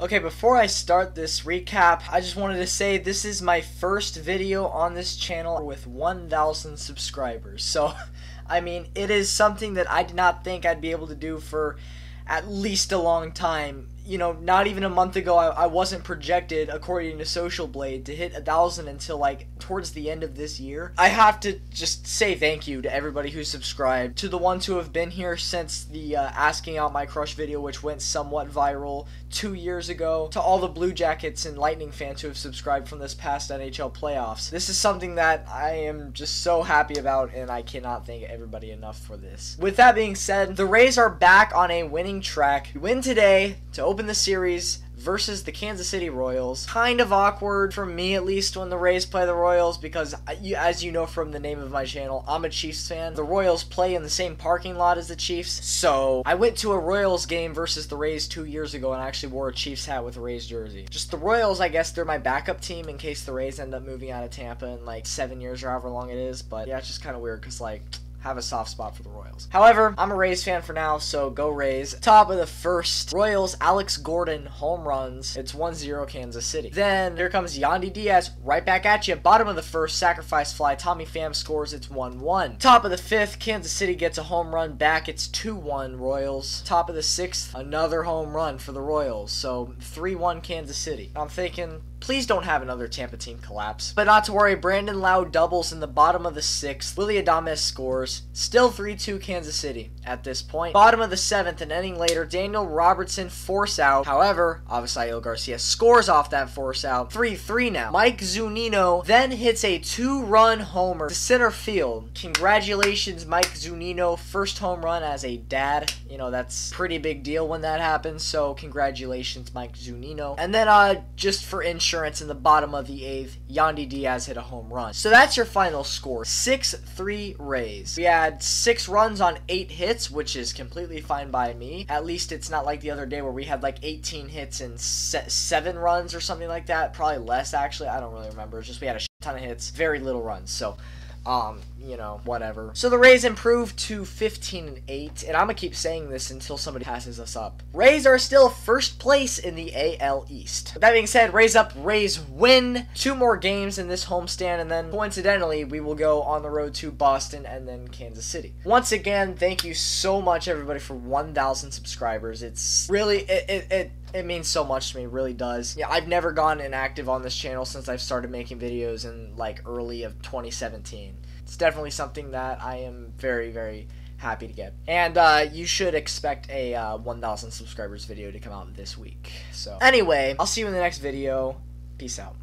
Okay, before I start this recap, I just wanted to say this is my first video on this channel with 1,000 subscribers. So, I mean, it is something that I did not think I'd be able to do for at least a long time you know, not even a month ago, I, I wasn't projected, according to Social Blade, to hit a thousand until like towards the end of this year. I have to just say thank you to everybody who subscribed, to the ones who have been here since the uh, asking out my crush video, which went somewhat viral two years ago, to all the Blue Jackets and Lightning fans who have subscribed from this past NHL playoffs. This is something that I am just so happy about, and I cannot thank everybody enough for this. With that being said, the Rays are back on a winning track. win today to open open the series versus the Kansas City Royals. Kind of awkward for me, at least, when the Rays play the Royals because, as you know from the name of my channel, I'm a Chiefs fan. The Royals play in the same parking lot as the Chiefs, so I went to a Royals game versus the Rays two years ago and I actually wore a Chiefs hat with a Rays jersey. Just the Royals, I guess, they're my backup team in case the Rays end up moving out of Tampa in like seven years or however long it is, but yeah, it's just kind of weird because, like, have a soft spot for the Royals. However, I'm a Rays fan for now, so go Rays. Top of the first, Royals, Alex Gordon, home runs. It's 1-0 Kansas City. Then here comes Yandy Diaz, right back at you. Bottom of the first, sacrifice fly. Tommy Pham scores, it's 1-1. Top of the fifth, Kansas City gets a home run back, it's 2-1 Royals. Top of the sixth, another home run for the Royals, so 3-1 Kansas City. I'm thinking, Please don't have another Tampa team collapse. But not to worry, Brandon Lowe doubles in the bottom of the sixth. Willy Adames scores. Still 3-2 Kansas City at this point. Bottom of the seventh, an inning later, Daniel Robertson force out. However, Avisail Garcia scores off that force out. 3-3 now. Mike Zunino then hits a two-run homer to center field. Congratulations, Mike Zunino. First home run as a dad. You know, that's pretty big deal when that happens. So congratulations, Mike Zunino. And then uh, just for insurance, insurance in the bottom of the eighth. Yandy Diaz hit a home run. So that's your final score 6 3 Rays. We had six runs on eight hits, which is completely fine by me. At least it's not like the other day where we had like 18 hits and se- seven runs or something like that. Probably less, actually. I don't really remember. It's just we had a ton of hits, very little runs. So um, you know, whatever. So the Rays improved to 15 and 8, and I'm gonna keep saying this until somebody passes us up. Rays are still first place in the AL East. that being said, Rays up, Rays win two more games in this homestand, and then coincidentally, we will go on the road to Boston and then Kansas City. Once again, thank you so much, everybody, for 1,000 subscribers. It's really it, it, it it means so much to me, really does. Yeah, I've never gone inactive on this channel since I've started making videos in like early of 2017. It's definitely something that I am very, very happy to get. And uh, you should expect a uh, 1,000 subscribers video to come out this week. So anyway, I'll see you in the next video. Peace out.